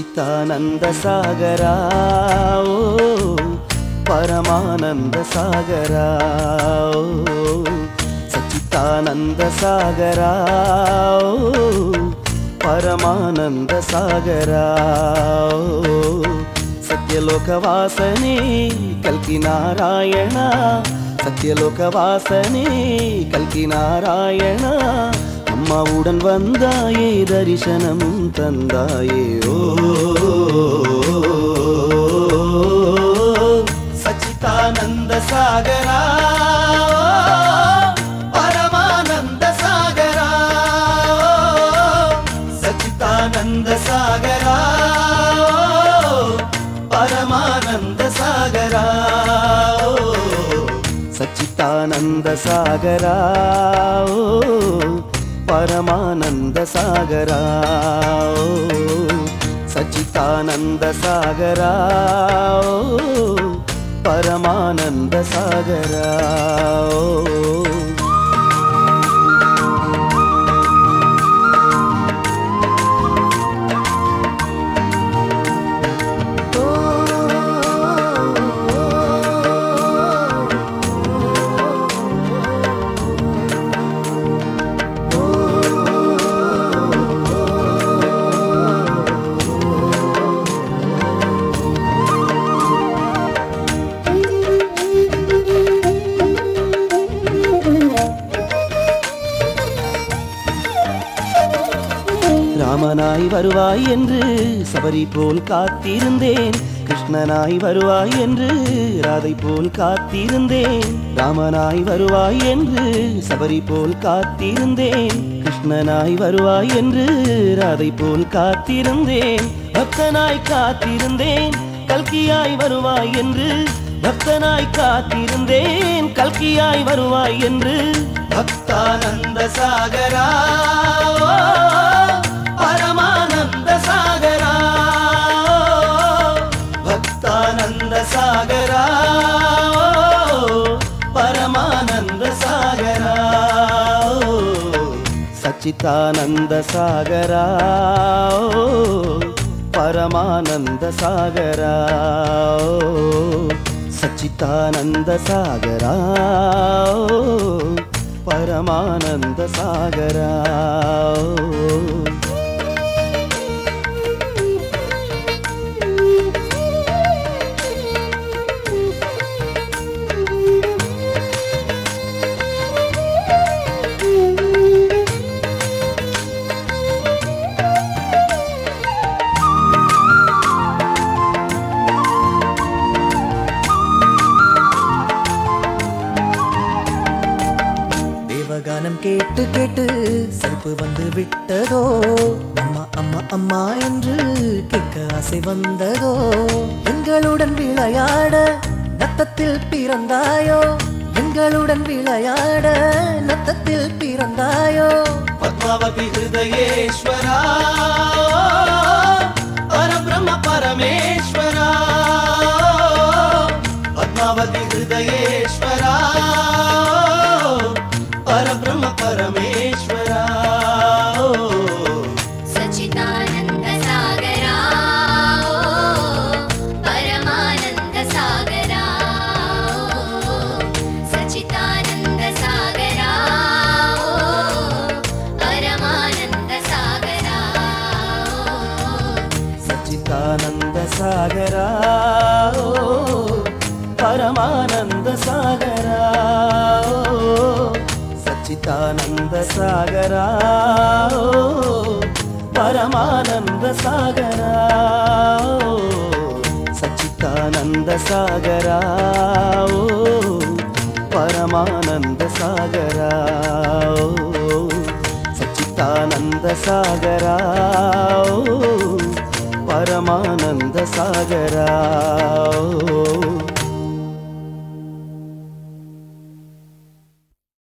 చితానంద సాగరా పరమానంద సాగరా ఓ సచితానంద సాగరా పరమానంద సాగరా ఓ సత్యలోకవాసనే కల్కి నారాయణ సత్యలోకవాసనే కల్కి నారాయణ அம்மாவுடன் வந்தாயே தரிசனமும் தந்தாயே. ஓ சச்சிதானந்த சாகரா பரமானந்த சாகரா. சச்சிதானந்த சாகரா பரமானந்த சாகரா. சச்சிதானந்த परमानन्द सचितानन्दसागरा परमानन्दसागरा ராமனாய் வருவாய் என்று சபரி போல் காத்திருந்தேன். கிருஷ்ணனாய் வருவாய் என்று ராதை போல் காத்திருந்தேன். ராமனாய் வருவாய் என்று சபரி போல் காத்திருந்தேன். கிருஷ்ணனாய் வருவாய் என்று ராதை போல் காத்திருந்தேன். பக்தனாய் காத்திருந்தேன் கல்கியாய் வருவாய் என்று. பக்தனாய் காத்திருந்தேன் கல்கியாய் வருவாய் என்று. பக்தானந்த சாகரா அச்சிதானந்த சாகரா பரமானந்த சாகரா சச்சிதானந்த சாகரா பரமானந்த சாகரா சிவகானம் கேட்டு கேட்டு சிரிப்பு வந்து விட்டதோ? அம்மா அம்மா அம்மா என்று கேட்க ஆசை வந்ததோ? எங்களுடன் விளையாட நத்தத்தில் பிறந்தாயோ? எங்களுடன் விளையாட நத்தத்தில் பிறந்தாயோ? பத்மாவதி ஹிருதயேஸ்வரா பரபிரம்ம பரமேஸ்வரா. பத்மாவதி ஹிருதயேஸ்வரா. परब्रह्म परमेश्वरा। सचिदानन्द परमानन्दसागरा परमानन्द सागरा। सचिदानन्द सागरा। చిదానంద సాగరా పరమానంద సాగరా సచితానంద సాగరా పరమానంద సాగరా సచితానంద సాగరా